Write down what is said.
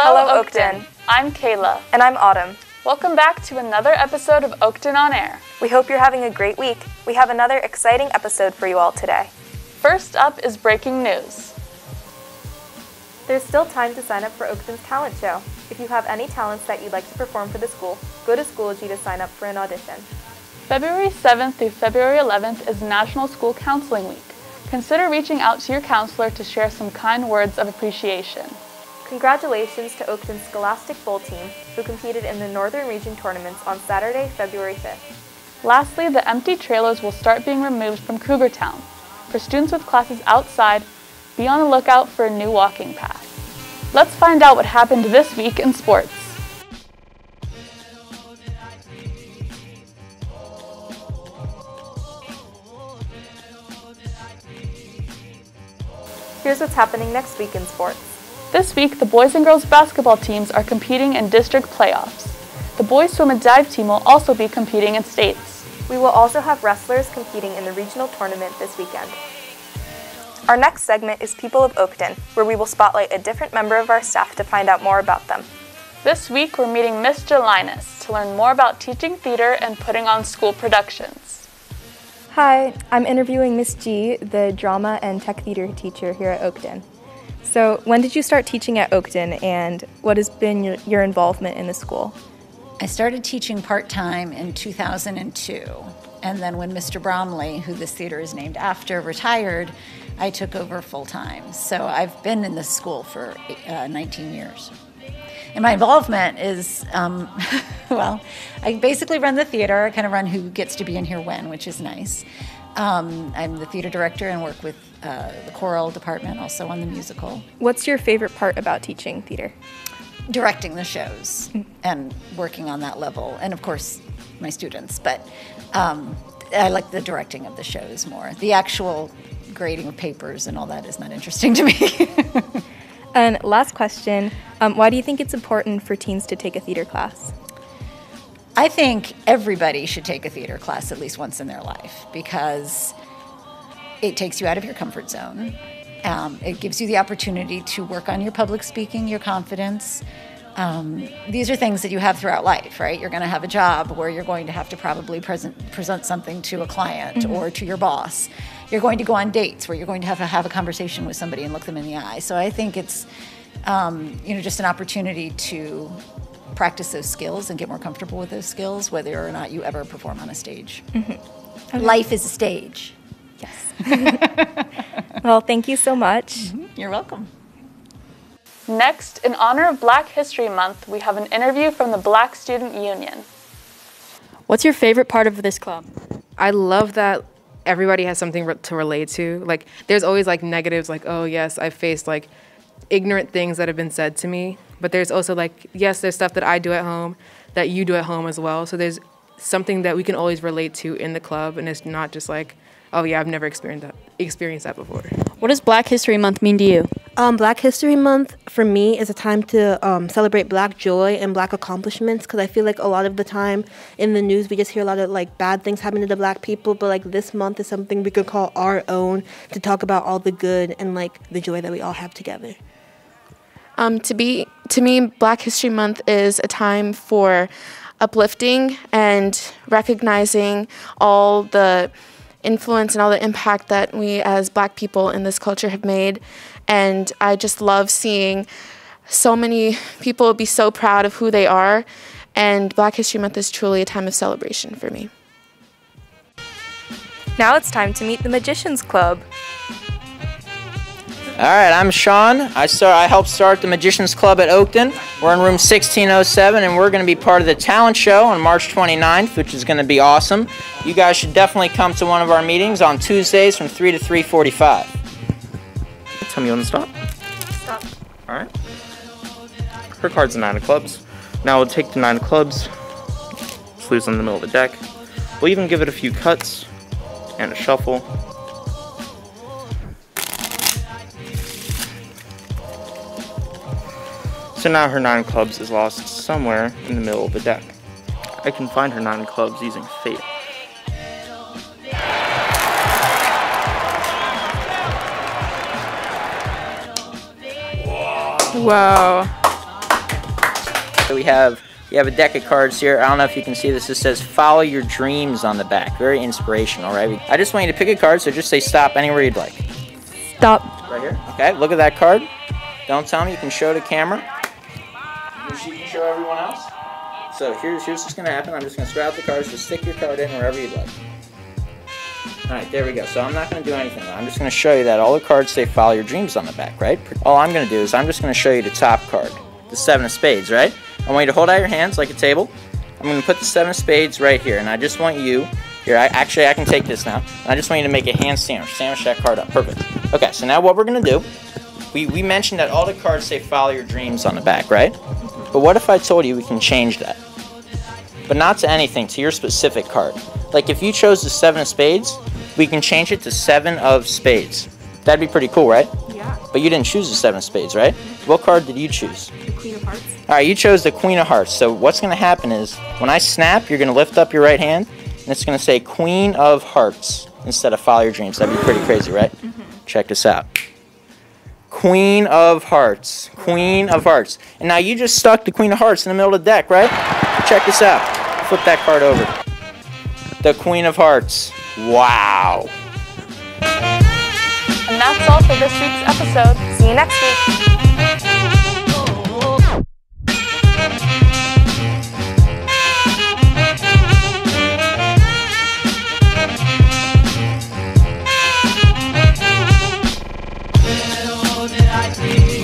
Hello, Hello, Oakton. Oakton. I'm Kayla. And I'm Autumn. Welcome back to another episode of Oakton on Air. We hope you're having a great week. We have another exciting episode for you all today. First up is breaking news. There's still time to sign up for Oakton's talent show. If you have any talents that you'd like to perform for the school, go to Schoology to sign up for an audition. February 7th through February 11th is National School Counseling Week. Consider reaching out to your counselor to share some kind words of appreciation. Congratulations to Oakton's Scholastic Bowl team, who competed in the Northern Region tournaments on Saturday, February 5th. Lastly, the empty trailers will start being removed from Cougar Town. For students with classes outside, be on the lookout for a new walking path. Let's find out what happened this week in sports. Here's what's happening next week in sports. This week, the boys and girls basketball teams are competing in district playoffs. The boys swim and dive team will also be competing in states. We will also have wrestlers competing in the regional tournament this weekend. Our next segment is People of Oakton, where we will spotlight a different member of our staff to find out more about them. This week, we're meeting Miss Jelinas to learn more about teaching theater and putting on school productions. Hi, I'm interviewing Miss G, the drama and tech theater teacher here at Oakton. So, when did you start teaching at Oakton and what has been your, your involvement in the school? I started teaching part time in 2002. And then when Mr. Bromley, who this theater is named after, retired, I took over full time. So I've been in this school for uh, 19 years. And my involvement is, um, well, I basically run the theater. I kind of run who gets to be in here when, which is nice. Um, I'm the theater director and work with uh, the choral department, also on the musical. What's your favorite part about teaching theater? Directing the shows and working on that level, and of course, my students. But um, I like the directing of the shows more. The actual grading of papers and all that is not interesting to me. And last question um, why do you think it's important for teens to take a theater class? I think everybody should take a theater class at least once in their life because it takes you out of your comfort zone. Um, it gives you the opportunity to work on your public speaking, your confidence. Um, these are things that you have throughout life, right? You're going to have a job where you're going to have to probably present present something to a client or to your boss. You're going to go on dates where you're going to have to have a conversation with somebody and look them in the eye. So I think it's, um, you know, just an opportunity to practice those skills and get more comfortable with those skills, whether or not you ever perform on a stage. Mm-hmm. Life is a stage. Yes. well, thank you so much. Mm-hmm. You're welcome. Next, in honor of Black History Month, we have an interview from the Black Student Union. What's your favorite part of this club? I love that everybody has something re- to relate to. Like, there's always like negatives, like, oh, yes, I've faced like ignorant things that have been said to me. But there's also like, yes, there's stuff that I do at home that you do at home as well. So there's something that we can always relate to in the club. And it's not just like, oh, yeah, I've never experienced that, experienced that before. What does Black History Month mean to you? Um, Black History Month for me is a time to um, celebrate Black joy and Black accomplishments because I feel like a lot of the time in the news we just hear a lot of like bad things happen to the Black people, but like this month is something we could call our own to talk about all the good and like the joy that we all have together. Um, to be to me, Black History Month is a time for uplifting and recognizing all the influence and all the impact that we as Black people in this culture have made. And I just love seeing so many people be so proud of who they are. And Black History Month is truly a time of celebration for me. Now it's time to meet the Magicians Club. All right, I'm Sean. I start. I helped start the Magicians Club at Oakton. We're in room 1607, and we're going to be part of the talent show on March 29th, which is going to be awesome. You guys should definitely come to one of our meetings on Tuesdays from 3 to 3:45. Tell me when to stop. Stop. All right. Her card's a nine of clubs. Now we'll take the nine of clubs, sleeves in the middle of the deck. We'll even give it a few cuts and a shuffle. So now her nine clubs is lost somewhere in the middle of the deck. I can find her nine clubs using fate. Whoa. So we have we have a deck of cards here. I don't know if you can see this. It says "Follow Your Dreams" on the back. Very inspirational, right? I just want you to pick a card. So just say "Stop" anywhere you'd like. Stop. Right here. Okay. Look at that card. Don't tell me. You can show the camera. Show everyone else. So here's here's what's gonna happen. I'm just gonna spread out the cards. Just stick your card in wherever you'd like. All right, there we go. So I'm not to do anything. I'm just to show you that all the cards say follow your dreams on the back, right? All I'm to do is I'm just to show you the top card, the seven of spades, right? I want you to hold out your hands like a table. I'm to put the seven of spades right here, and I just want you, here, I, actually I can take this now, I just want you to make a hand sandwich, sandwich that card up, perfect. Okay, so now what we're going to do, we, we mentioned that all the cards say follow your dreams on the back, right? But what if I told you we can change that? But not to anything, to your specific card. Like if you chose the seven of spades, we can change it to seven of spades. That'd be pretty cool, right? Yeah. But you didn't choose the seven of spades, right? What card did you choose? The Queen of Hearts. All right, you chose the Queen of Hearts. So what's going to happen is when I snap, you're going to lift up your right hand, and it's going to say Queen of Hearts instead of Follow Your Dreams. That'd be pretty crazy, right? Mm-hmm. Check this out. Queen of Hearts. Queen of Hearts. And now you just stuck the Queen of Hearts in the middle of the deck, right? Check this out. Flip that card over. The Queen of Hearts. Wow. And that's all for this week's episode. See you next week. Yeah would I see?